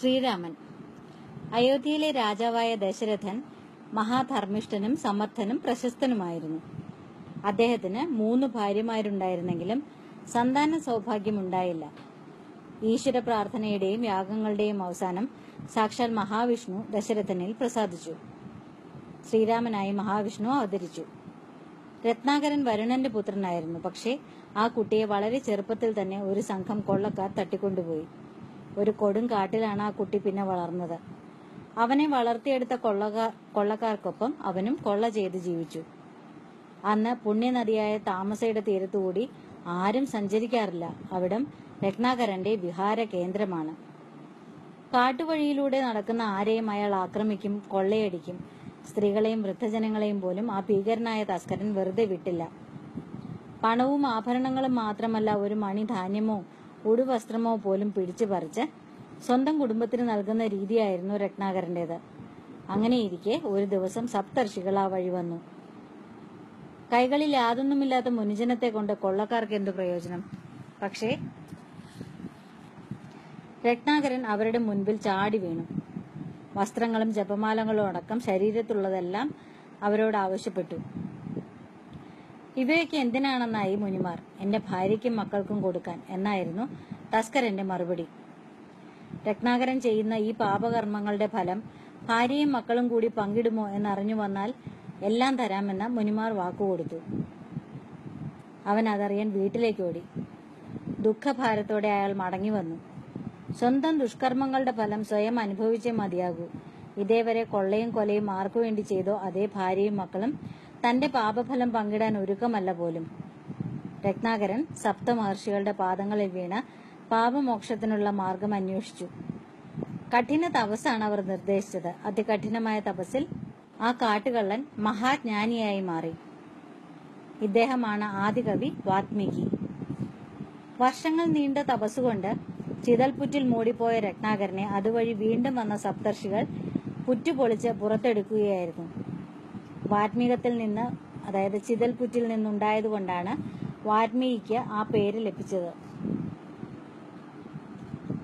ശ്രീരാമൻ. അയോധ്യയിലെ രാജാവായ ദശരഥൻ മഹാധർമ്മിഷ്ഠനും സമർത്ഥനും പ്രശസ്തനുമായിരുന്നു. അദ്ദേഹത്തിന് മൂന്ന് ഭാര്യമാരുണ്ടായിരുന്നെങ്കിലും സന്താന സൗഭാഗ്യമുണ്ടായില്ല. ഈശ്വര പ്രാർത്ഥനയുടെയും യാഗങ്ങളുടെയും അവസാനം സാക്ഷാൽ മഹാവിഷ്ണു ദശരഥനിൽ പ്രസാദിച്ചു. ശ്രീരാമനായി മഹാവിഷ്ണു അവതരിച്ചു. രത്നാകരൻ വരുണന്റെ പുത്രനായിരുന്നു. പക്ഷേ ആ കുട്ടിയെ വളരെ ചെറുപ്പത്തിൽ തന്നെ ഒരു സംഘം കൊള്ളക്കാർ തട്ടിക്കൊണ്ടുപോയി. ഒരു കൊടും കാട്ടിലാണ് ആ കുട്ടി പിന്നെ വളർന്നത്. അവനെ വളർത്തിയെടുത്ത കൊള്ളക്കാർ കൊള്ളക്കാർക്കൊപ്പം അവനും കൊള്ള ചെയ്ത് ജീവിച്ചു. അന്ന് പുണ്യനദിയായ താമസയുടെ തീരത്തുകൂടി ആരും സഞ്ചരിക്കാറില്ല. അവിടം രത്നാകരന്റെ വിഹാര കേന്ദ്രമാണ്. കാട്ടുവഴിയിലൂടെ നടക്കുന്ന ആരെയും അയാൾ ആക്രമിക്കും കൊള്ളയടിക്കും. സ്ത്രീകളെയും വൃദ്ധജനങ്ങളെയും പോലും ആ ഭീകരനായ തസ്കരൻ വെറുതെ വിട്ടില്ല. പണവും ആഭരണങ്ങളും മാത്രമല്ല ഒരു മണി ധാന്യമോ ഉടുവസ്ത്രമോ പോലും പിടിച്ചു പറിച്ച് സ്വന്തം കുടുംബത്തിന് നൽകുന്ന രീതിയായിരുന്നു രത്നാകരന്റേത്. അങ്ങനെയിരിക്കെ ഒരു ദിവസം സപ്തർഷികൾ ആ വഴി വന്നു. കൈകളിൽ യാതൊന്നുമില്ലാത്ത മുനുജനത്തെ കൊണ്ട് കൊള്ളക്കാർക്ക് എന്തു പ്രയോജനം? പക്ഷേ രത്നാകരൻ അവരുടെ മുൻപിൽ ചാടി വീണു. വസ്ത്രങ്ങളും ജപമാലകളും അടക്കം ശരീരത്തുള്ളതെല്ലാം അവരോട് ആവശ്യപ്പെട്ടു. ഇവയൊക്കെ എന്തിനാണെന്നായി മുനിമാർ എന്റെ ഭാര്യയ്ക്കും മക്കൾക്കും കൊടുക്കാൻ എന്നായിരുന്നു തസ്കരന്റെ മറുപടി. രത്നാകരൻ ചെയ്യുന്ന ഈ പാപകർമ്മങ്ങളുടെ ഫലം ഭാര്യയും മക്കളും കൂടി പങ്കിടുമോ എന്നറിഞ്ഞു വന്നാൽ എല്ലാം തരാമെന്ന് മുനിമാർ വാക്കുകൊടുത്തു. അവൻ അതറിയാൻ വീട്ടിലേക്ക് ഓടി. ദുഃഖഭാരത്തോടെ അയാൾ മടങ്ങി വന്നു. സ്വന്തം ദുഷ്കർമ്മങ്ങളുടെ ഫലം സ്വയം അനുഭവിച്ചേ മതിയാകൂ. ഇതേവരെ കൊള്ളയും കൊലയും ആർക്കു വേണ്ടി ചെയ്തോ അതേ ഭാര്യയും മക്കളും തന്റെ പാപഫലം പങ്കിടാൻ ഒരുക്കമല്ല പോലും. രത്നാകരൻ സപ്തമഹർഷികളുടെ പാദങ്ങളിൽ വീണ പാപമോക്ഷത്തിനുള്ള മാർഗം അന്വേഷിച്ചു. കഠിന തപസ്സാണ് അവർ നിർദ്ദേശിച്ചത്. അതികഠിനമായ തപസ്സിൽ ആ കാട്ടുകള്ളൻ മഹാജ്ഞാനിയായി മാറി. ഇദ്ദേഹമാണ് ആദികവി വാത്മീകി. വർഷങ്ങൾ നീണ്ട തപസ്സുകൊണ്ട് ചിതൽപുറ്റിൽ മൂടിപ്പോയ രത്നാകരനെ അതുവഴി വീണ്ടും വന്ന സപ്തർഷികൾ പുറ്റുപൊളിച്ച് പുറത്തെടുക്കുകയായിരുന്നു. വാത്മീകത്തിൽ നിന്ന് അതായത് ചിതൽപുറ്റിൽ നിന്നുണ്ടായതുകൊണ്ടാണ് വാത്മീകിക്ക് ആ പേര് ലഭിച്ചത്.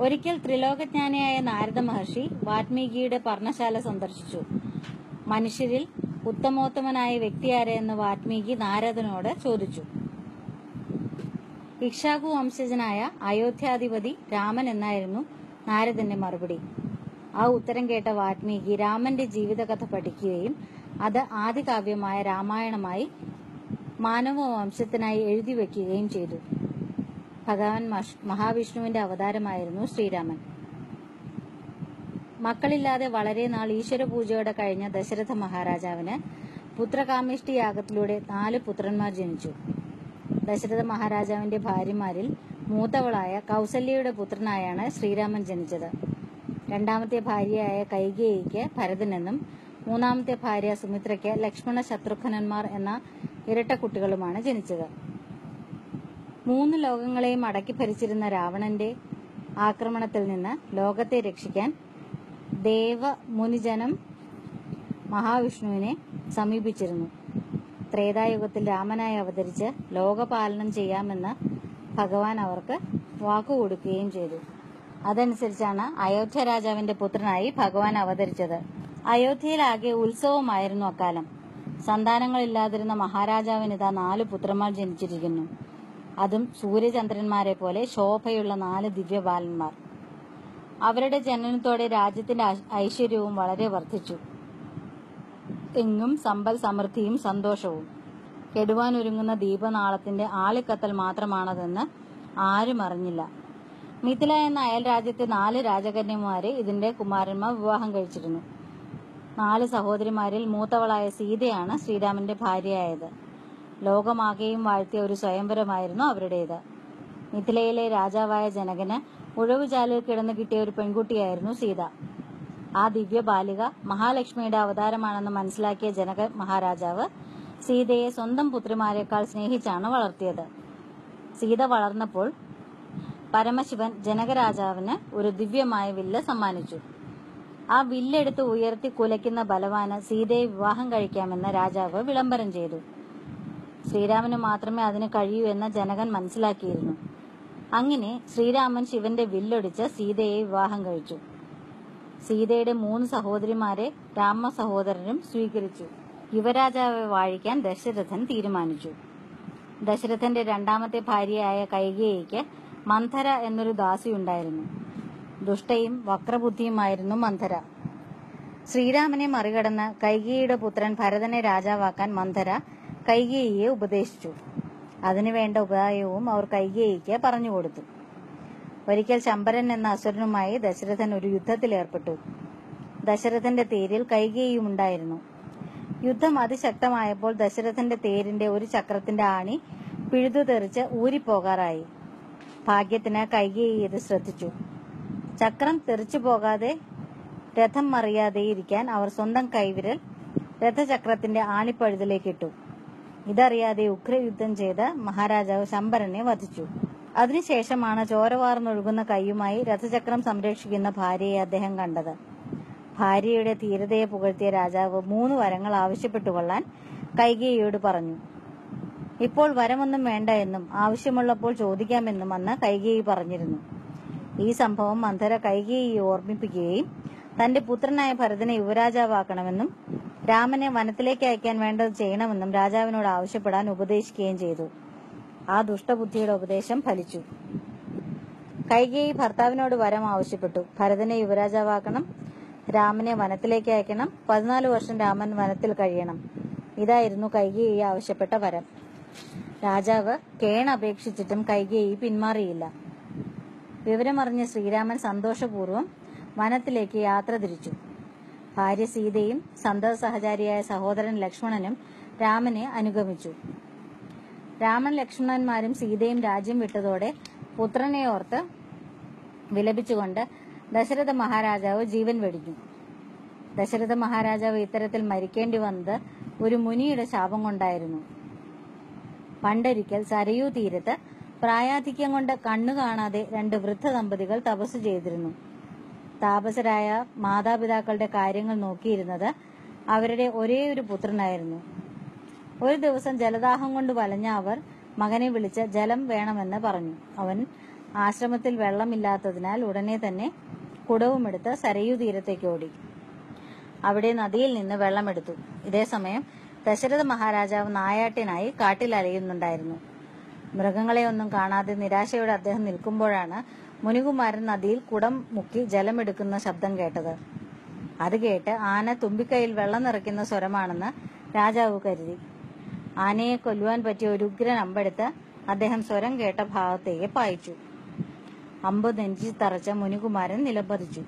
ഒരിക്കൽ ത്രിലോകജ്ഞാനിയായ നാരദ മഹർഷി വാത്മീകിയുടെ പർണശാല സന്ദർശിച്ചു. മനുഷ്യരിൽ ഉത്തമോത്തമനായ വ്യക്തി ആരെയെന്ന് വാത്മീകി നാരദനോട് ചോദിച്ചു. ഇക്ഷാകു വംശജനായ അയോധ്യാധിപതി രാമൻ എന്നായിരുന്നു നാരദന്റെ മറുപടി. ആ ഉത്തരം കേട്ട വാത്മീകി രാമന്റെ ജീവിതകഥ പഠിക്കുകയും അത് ആദികാവ്യമായ രാമായണമായി മാനവ വംശത്തിനായി എഴുതി വെക്കുകയും ചെയ്തു. ഭഗവാൻ മഹാവിഷ്ണുവിന്റെ അവതാരമായിരുന്നു ശ്രീരാമൻ. മക്കളില്ലാതെ വളരെ നാൾ ഈശ്വര പൂജയോടെ കഴിഞ്ഞ ദശരഥ മഹാരാജാവിന് പുത്രകാമേഷ്ടി യാഗത്തിലൂടെ നാല് പുത്രന്മാർ ജനിച്ചു. ദശരഥ മഹാരാജാവിന്റെ ഭാര്യമാരിൽ മൂത്തവളായ കൗസല്യയുടെ പുത്രനായാണ് ശ്രീരാമൻ ജനിച്ചത്. രണ്ടാമത്തെ ഭാര്യയായ കൈകേയിക്ക് ഭരതനെന്നും മൂന്നാമത്തെ ഭാര്യ സുമിത്രയ്ക്ക് ലക്ഷ്മണ ശത്രുഘ്നന്മാർ എന്ന ഇരട്ട കുട്ടികളുമാണ് ജനിച്ചത്. മൂന്ന് ലോകങ്ങളെയും അടക്കി ഭരിച്ചിരുന്ന രാവണന്റെ ആക്രമണത്തിൽ നിന്ന് ലോകത്തെ രക്ഷിക്കാൻ ദേവ മുനിജനം മഹാവിഷ്ണുവിനെ സമീപിച്ചിരുന്നു. ത്രേതായുഗത്തിൽ രാമനായി അവതരിച്ച് ലോകപാലനം ചെയ്യാമെന്ന് ഭഗവാൻ അവർക്ക് വാക്കുകൊടുക്കുകയും ചെയ്തു. അതനുസരിച്ചാണ് അയോധ്യ രാജാവിന്റെ പുത്രനായി ഭഗവാൻ അവതരിച്ചത്. അയോധ്യയിലാകെ ഉത്സവമായിരുന്നു അക്കാലം. സന്താനങ്ങളില്ലാതിരുന്ന മഹാരാജാവിന് ഇതാ നാല് പുത്രന്മാർ ജനിച്ചിരിക്കുന്നു. അതും സൂര്യചന്ദ്രന്മാരെ പോലെ ശോഭയുള്ള നാല് ദിവ്യബാലന്മാർ. അവരുടെ ജനനത്തോടെ രാജ്യത്തിന്റെ ഐശ്വര്യവും വളരെ വർദ്ധിച്ചു. എങ്ങും സമ്പൽ സമൃദ്ധിയും സന്തോഷവും. കെടുവാനൊരുങ്ങുന്ന ദീപനാളത്തിന്റെ ആളിക്കത്തൽ മാത്രമാണതെന്ന് ആരും അറിഞ്ഞില്ല. മിഥില എന്ന അയൽ രാജ്യത്തെ നാല് രാജകന്യമാരെ ഇതിന്റെ കുമാരന്മാർ വിവാഹം കഴിച്ചിരുന്നു. നാല് സഹോദരിമാരിൽ മൂത്തവളായ സീതയാണ് ശ്രീരാമന്റെ ഭാര്യയായത്. ലോകമാകെയും വാഴ്ത്തിയ ഒരു സ്വയംവരമായിരുന്നു അവരുടേത്. മിഥിലയിലെ രാജാവായ ജനകന് ഉഴവുചാലിൽ കിടന്നു കിട്ടിയ ഒരു പെൺകുട്ടിയായിരുന്നു സീത. ആ ദിവ്യ ബാലിക മഹാലക്ഷ്മിയുടെ അവതാരമാണെന്ന് മനസ്സിലാക്കിയ ജനക മഹാരാജാവ് സീതയെ സ്വന്തം പുത്രിമാരെക്കാൾ സ്നേഹിച്ചാണ് വളർത്തിയത്. സീത വളർന്നപ്പോൾ പരമശിവൻ ജനകരാജാവിന് ഒരു ദിവ്യമായ വില്ല് സമ്മാനിച്ചു. ആ വില്ലെടുത്ത് ഉയർത്തി കുലയ്ക്കുന്ന ബലവാന് സീതയെ വിവാഹം കഴിക്കാമെന്ന് രാജാവ് വിളംബരം ചെയ്തു. ശ്രീരാമന് മാത്രമേ അതിന് കഴിയൂ എന്ന് ജനകൻ മനസ്സിലാക്കിയിരുന്നു. അങ്ങനെ ശ്രീരാമൻ ശിവന്റെ വില്ലൊടിച്ച് സീതയെ വിവാഹം കഴിച്ചു. സീതയുടെ മൂന്ന് സഹോദരിമാരെ രാമ സഹോദരനും സ്വീകരിച്ചു. യുവരാജാവെ വാഴിക്കാൻ ദശരഥൻ തീരുമാനിച്ചു. ദശരഥന്റെ രണ്ടാമത്തെ ഭാര്യയായ കൈകേയിക്ക് മന്ധര എന്നൊരു ദാസിയുണ്ടായിരുന്നു. ദുഷ്ടയും വക്രബുദ്ധിയുമായിരുന്നു മന്ധര ശ്രീരാമനെ മറികടന്ന് കൈകേയിയുടെ പുത്രൻ ഭരതനെ രാജാവാക്കാൻ മന്ധര കൈകേയിയെ ഉപദേശിച്ചു. അതിനുവേണ്ട ഉപായവും അവർ കൈകേയിക്ക് പറഞ്ഞുകൊടുത്തു ഒരിക്കൽ ശമ്പരൻ എന്ന അസുരനുമായി ദശരഥൻ ഒരു യുദ്ധത്തിൽ ഏർപ്പെട്ടു. ദശരഥന്റെ തേരിൽ കൈകേയും ഉണ്ടായിരുന്നു യുദ്ധം അതിശക്തമായപ്പോൾ ദശരഥന്റെ തേരിന്റെ ഒരു ചക്രത്തിന്റെ ആണി പിഴുതു തെറിച്ച് ഊരിപ്പോകാറായി. ഭാഗ്യത്തിന് കൈകേയി ഇത് ശ്രദ്ധിച്ചു. ചക്രം തെറിച്ചു പോകാതെ രഥം മറിയാതെ ഇരിക്കാൻ അവർ സ്വന്തം കൈവിരൽ രഥചക്രത്തിന്റെ ആണിപ്പഴുതിലേക്ക് ഇട്ടു. ഇതറിയാതെ ഉഗ്രയുദ്ധം ചെയ്ത മഹാരാജാവ് ശമ്പരനെ വധിച്ചു. അതിനുശേഷമാണ് ചോരവാർന്നൊഴുകുന്ന കൈയുമായി രഥചക്രം സംരക്ഷിക്കുന്ന ഭാര്യയെ അദ്ദേഹം കണ്ടത്. ഭാര്യയുടെ ധീരതയെ പുകഴ്ത്തിയ രാജാവ് മൂന്ന് വരങ്ങൾ ആവശ്യപ്പെട്ടുകൊള്ളാൻ കൈകേയിയോട് പറഞ്ഞു. ഇപ്പോൾ വരമൊന്നും വേണ്ട എന്നും ആവശ്യമുള്ളപ്പോൾ ചോദിക്കാമെന്നും അന്ന് കൈകേയി പറഞ്ഞിരുന്നു. ഈ സംഭവം മന്ധര കൈകേയിയെ ഓർമ്മിപ്പിക്കുകയും തന്റെ പുത്രനായ ഭരതനെ യുവരാജാവാക്കണമെന്നും രാമനെ വനത്തിലേക്ക് അയക്കാൻ വേണ്ടത് ചെയ്യണമെന്നും രാജാവിനോട് ആവശ്യപ്പെടാൻ ഉപദേശിക്കുകയും ചെയ്തു. ആ ദുഷ്ടബുദ്ധിയുടെ ഉപദേശം ഫലിച്ചു. കൈകേയി ഭർത്താവിനോട് വരം ആവശ്യപ്പെട്ടു. ഭരതനെ യുവരാജാവാക്കണം രാമനെ വനത്തിലേക്ക് അയക്കണം പതിനാല് വർഷം രാമൻ വനത്തിൽ കഴിയണം. ഇതായിരുന്നു കൈകേയി ആവശ്യപ്പെട്ട വരം. രാജാവ് കേൺ അപേക്ഷിച്ചിട്ടും കൈകേയി പിന്മാറിയില്ല. വിവരമറിഞ്ഞ ശ്രീരാമൻ സന്തോഷപൂർവം വനത്തിലേക്ക് യാത്ര തിരിച്ചു. ഭാര്യ സീതയും സന്തത സഹചാരിയായ സഹോദരൻ ലക്ഷ്മണനും രാമനെ അനുഗമിച്ചു. രാമൻ ലക്ഷ്മണന്മാരും സീതയും രാജ്യം വിട്ടതോടെ പുത്രനെ ഓർത്ത് വിലപിച്ചുകൊണ്ട് ദശരഥ മഹാരാജാവ് ജീവൻ വെടിഞ്ഞു. ദശരഥ മഹാരാജാവ് ഇത്തരത്തിൽ മരിക്കേണ്ടി വന്നത് ഒരു മുനിയുടെ ശാപം കൊണ്ടായിരുന്നു. പണ്ടൊരിക്കൽ സരയൂ തീരത്ത് പ്രായാധിക്യം കൊണ്ട് കണ്ണു കാണാതെ രണ്ട് വൃദ്ധ ദമ്പതികൾ തപസ് ചെയ്തിരുന്നു. താപസരായ മാതാപിതാക്കളുടെ കാര്യങ്ങൾ നോക്കിയിരുന്നത് അവരുടെ ഒരേ ഒരു പുത്രനായിരുന്നു. ഒരു ദിവസം ജലദാഹം കൊണ്ട് വലഞ്ഞ അവർ മകനെ വിളിച്ച് ജലം വേണമെന്ന് പറഞ്ഞു. അവൻ ആശ്രമത്തിൽ വെള്ളമില്ലാത്തതിനാൽ ഉടനെ തന്നെ കുടവുമെടുത്ത് സരയു തീരത്തേക്ക് ഓടി. അവിടെ നദിയിൽ നിന്ന് വെള്ളമെടുത്തു. ഇതേസമയം ദശരഥ മഹാരാജാവ് നായാട്ടിനായി കാട്ടിൽ അലയുന്നുണ്ടായിരുന്നു മൃഗങ്ങളെ ഒന്നും കാണാതെ നിരാശയോടെ അദ്ദേഹം നിൽക്കുമ്പോഴാണ് മുനികുമാരൻ നദിയിൽ കുടം മുക്കി ജലമെടുക്കുന്ന ശബ്ദം കേട്ടത്. അത് കേട്ട് ആന തുമ്പിക്കൈയിൽ വെള്ളം നിറയ്ക്കുന്ന സ്വരമാണെന്ന് രാജാവ് കരുതി. ആനയെ കൊല്ലുവാൻ പറ്റിയ ഒരു ഉഗ്രൻ അമ്പെടുത്ത് അദ്ദേഹം സ്വരം കേട്ട ഭാഗത്തേക്ക് പായിച്ചു. അമ്പ് നെഞ്ചി തറച്ച മുനികുമാരൻ നിലപതിച്ചു.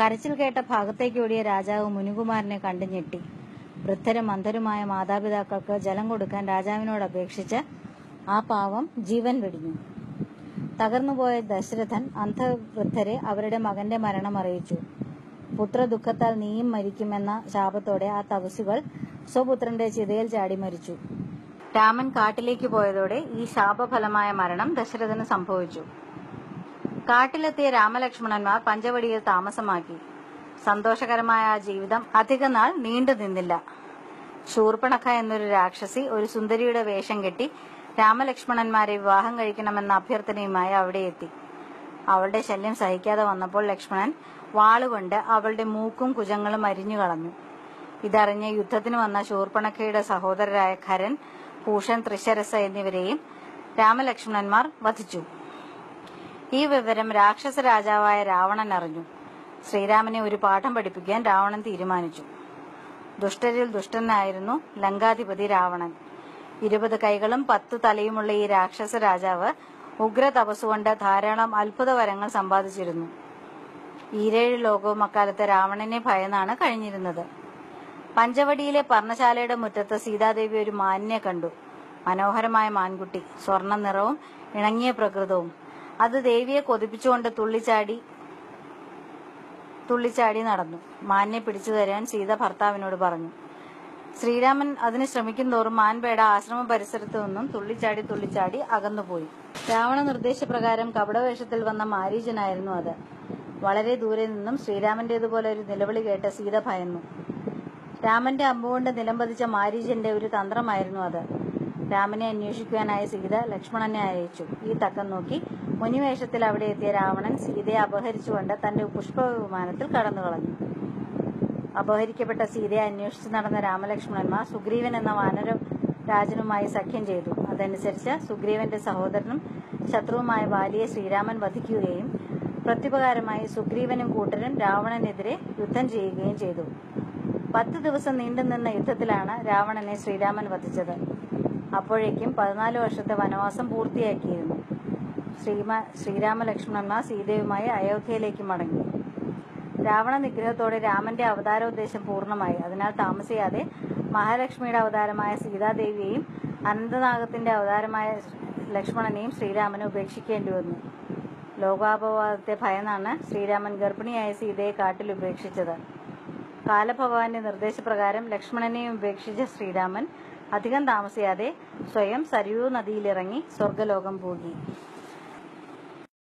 കരച്ചിൽ കേട്ട ഭാഗത്തേക്ക് ഓടിയ രാജാവ് മുനികുമാരനെ കണ്ടു ഞെട്ടി. വൃദ്ധരും അന്ധരുമായ മാതാപിതാക്കൾക്ക് ജലം കൊടുക്കാൻ രാജാവിനോട് അപേക്ഷിച്ച് ആ പാവം ജീവൻ വെടിഞ്ഞു. തകർന്നുപോയ ദശരഥൻ അന്ധവൃദ്ധരെ അവരുടെ മകന്റെ മരണം അറിയിച്ചു. പുത്രദുഃഖത്താൽ നീയും മരിക്കുമെന്ന ശാപത്തോടെ ആ തപസുകൾ സ്വപുത്രന്റെ ചിതയിൽ ചാടി മരിച്ചു. രാമൻ കാട്ടിലേക്ക് പോയതോടെ ഈ ശാപഫലമായ മരണം ദശരഥന് സംഭവിച്ചു. കാട്ടിലെത്തിയ രാമലക്ഷ്മണന്മാർ പഞ്ചവടിയിൽ താമസമാക്കി. സന്തോഷകരമായ ആ ജീവിതം അധികനാൾ നീണ്ടു നിന്നില്ല ശൂർപ്പണഖ എന്നൊരു രാക്ഷസി ഒരു സുന്ദരിയുടെ വേഷം കെട്ടി രാമലക്ഷ്മണന്മാരെ വിവാഹം കഴിക്കണമെന്ന അഭ്യർത്ഥനയുമായി അവിടെ എത്തി. അവളുടെ ശല്യം സഹിക്കാതെ വന്നപ്പോൾ ലക്ഷ്മണൻ വാളുകൊണ്ട് അവളുടെ മൂക്കും കുജങ്ങളും അരിഞ്ഞു കളഞ്ഞു. ഇതറിഞ്ഞ് യുദ്ധത്തിന് വന്ന ശൂർപ്പണക്കയുടെ സഹോദരരായ ഖരൻ ഭൂഷൺ ത്രിശരസ എന്നിവരെയും രാമലക്ഷ്മണന്മാർ വധിച്ചു. ഈ വിവരം രാക്ഷസ രാജാവായ രാവണൻ അറിഞ്ഞു. ശ്രീരാമനെ ഒരു പാഠം പഠിപ്പിക്കാൻ രാവണൻ തീരുമാനിച്ചു. ദുഷ്ടരിൽ ദുഷ്ടനായിരുന്നു ലങ്കാധിപതി രാവണൻ. ഇരുപത് കൈകളും പത്ത് തലയുമുള്ള ഈ രാക്ഷസ രാജാവ് ഉഗ്ര തപസ്സുകൊണ്ട് ധാരാളം അത്ഭുത വരങ്ങൾ സമ്പാദിച്ചിരുന്നു. ഈരേഴ് ലോകവും അക്കാലത്ത് രാവണനെ ഭയന്നാണ് കഴിഞ്ഞിരുന്നത്. പഞ്ചവടിയിലെ പർണശാലയുടെ മുറ്റത്ത് സീതാദേവി ഒരു മാനിനെ കണ്ടു. മനോഹരമായ മാൻകുട്ടി സ്വർണ നിറവും ഇണങ്ങിയ പ്രകൃതവും. അത് ദേവിയെ കൊതിപ്പിച്ചുകൊണ്ട് തുള്ളിച്ചാടി തുള്ളിച്ചാടി നടന്നു. മാനിനെ പിടിച്ചു തരാൻ സീത ഭർത്താവിനോട് പറഞ്ഞു. ശ്രീരാമൻ അതിന് ശ്രമിക്കുന്തോറും മാൻപേട ആശ്രമ പരിസരത്തു നിന്നും തുള്ളിച്ചാടി തുള്ളിച്ചാടി അകന്നുപോയി. രാവണ നിർദ്ദേശപ്രകാരം കപടവേഷത്തിൽ വന്ന മാരീചനായിരുന്നു അത്. വളരെ ദൂരെ നിന്നും ശ്രീരാമന്റേതുപോലെ ഒരു നിലവിളി കേട്ട സീത ഭയന്നു. രാമന്റെ അമ്പുകൊണ്ട് നിലംപതിച്ച മാരീചന്റെ ഒരു തന്ത്രമായിരുന്നു അത്. രാമനെ അന്വേഷിക്കുവാനായി സീത ലക്ഷ്മണനെ അയച്ചു. ഈ തക്കം നോക്കി മുനിവേഷത്തിൽ അവിടെ എത്തിയ രാവണൻ സീതയെ അപഹരിച്ചുകൊണ്ട് തന്റെ പുഷ്പ വിമാനത്തിൽ കടന്നു കളഞ്ഞു അപഹരിക്കപ്പെട്ട സീതയെ അന്വേഷിച്ച് നടന്ന രാമലക്ഷ്മണന്മാർ സുഗ്രീവൻ എന്ന വാനര രാജനുമായി സഖ്യം ചെയ്തു. അതനുസരിച്ച് സുഗ്രീവന്റെ സഹോദരനും ശത്രുവുമായ ബാലിയെ ശ്രീരാമൻ വധിക്കുകയും പ്രത്യുപകാരമായി സുഗ്രീവനും കൂട്ടരും രാവണനെതിരെ യുദ്ധം ചെയ്യുകയും ചെയ്തു. പത്ത് ദിവസം നീണ്ടുനിന്ന യുദ്ധത്തിലാണ് രാവണനെ ശ്രീരാമൻ വധിച്ചത്. അപ്പോഴേക്കും പതിനാല് വർഷത്തെ വനവാസം പൂർത്തിയാക്കിയിരുന്നു. ശ്രീമ ശ്രീരാമലക്ഷ്മണന്മാർ സീതയുമായി അയോധ്യയിലേക്ക് മടങ്ങി. രാവണ നിഗ്രഹത്തോടെ രാമന്റെ അവതാരോദ്ദേശം പൂർണമായി. അതിനാൽ താമസിയാതെ മഹാലക്ഷ്മിയുടെ അവതാരമായ സീതാദേവിയെയും അനന്തനാഗത്തിന്റെ അവതാരമായ ലക്ഷ്മണനെയും ശ്രീരാമനെ ഉപേക്ഷിക്കേണ്ടി വന്നു. ലോകാപവാദത്തെ ഭയന്നാണ് ശ്രീരാമൻ ഗർഭിണിയായ സീതയെ കാട്ടിൽ ഉപേക്ഷിച്ചത്. കാലഭഗവാന്റെ നിർദ്ദേശപ്രകാരം ലക്ഷ്മണനെയും ഉപേക്ഷിച്ച ശ്രീരാമൻ അധികം താമസിയാതെ സ്വയം സരയൂ നദിയിലിറങ്ങി സ്വർഗലോകം പോകി.